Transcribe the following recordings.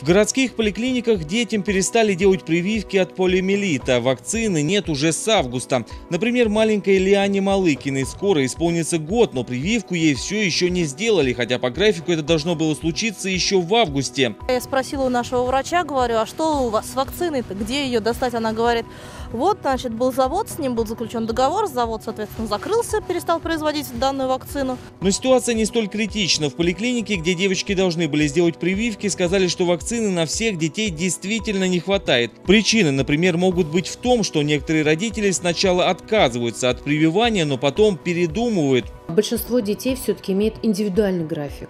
В городских поликлиниках детям перестали делать прививки от полиомиелита. Вакцины нет уже с августа. Например, маленькой Лиане Малыкиной скоро исполнится год, но прививку ей все еще не сделали, хотя по графику это должно было случиться еще в августе. Я спросила у нашего врача, говорю, а что у вас с вакциной-то, где ее достать? Она говорит, вот, значит, был завод, с ним был заключен договор, завод, соответственно, закрылся, перестал производить данную вакцину. Но ситуация не столь критична. В поликлинике, где девочки должны были сделать прививки, сказали, что вакцины на всех детей действительно не хватает. Причины, например, могут быть в том, что некоторые родители сначала отказываются от прививания, но потом передумывают. Большинство детей все-таки имеет индивидуальный график,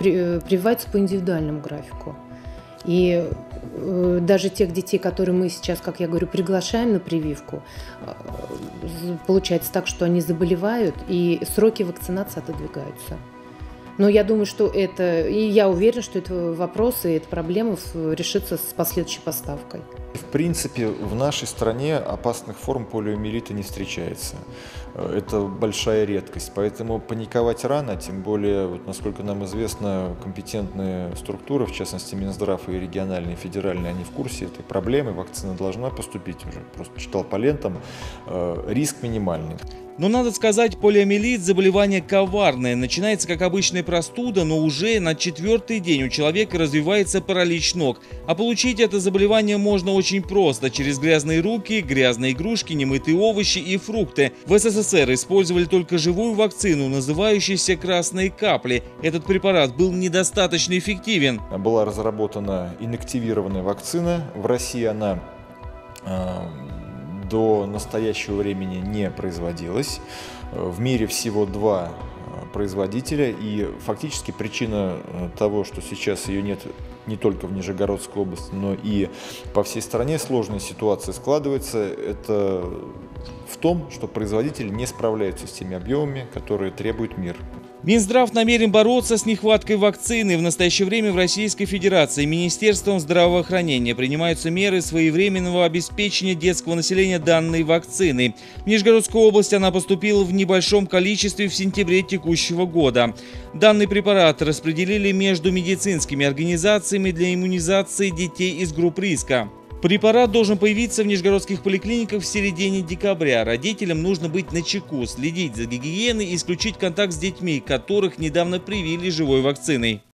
э, прививаются по индивидуальному графику. И э, даже тех детей, которые мы сейчас, как я говорю, приглашаем на прививку, э, получается так, что они заболевают, и сроки вакцинации отодвигаются. Но я думаю, что это, и я уверен, что это вопрос и эта проблема решится с последующей поставкой. В принципе, в нашей стране опасных форм полиомиелита не встречается. Это большая редкость, поэтому паниковать рано, тем более, вот, насколько нам известно, компетентные структуры, в частности Минздрав и региональные, федеральные, они в курсе этой проблемы, вакцина должна поступить уже, просто читал по лентам, э, риск минимальный. Но надо сказать, полиомиелит – заболевание коварное. Начинается как обычная простуда, но уже на четвертый день у человека развивается паралич ног. А получить это заболевание можно очень просто – через грязные руки, грязные игрушки, немытые овощи и фрукты. В СССР использовали только живую вакцину, называющуюся «красные капли». Этот препарат был недостаточно эффективен. Была разработана инактивированная вакцина. В России она а, до настоящего времени не производилась. В мире всего два э, производителя, и фактически причина э, того, что сейчас ее нет не только в Нижегородской области, но и по всей стране сложная ситуация складывается, это в том, что производители не справляются с теми объемами, которые требует мир. Минздрав намерен бороться с нехваткой вакцины. В настоящее время в Российской Федерации Министерством здравоохранения принимаются меры своевременного обеспечения детского населения данной вакцины. В Нижегородской области она поступила в небольшом количестве в сентябре текущего года. Данный препарат распределили между медицинскими организациями для иммунизации детей из групп риска. Препарат должен появиться в нижегородских поликлиниках в середине декабря. Родителям нужно быть на чеку, следить за гигиеной и исключить контакт с детьми, которых недавно привили живой вакциной.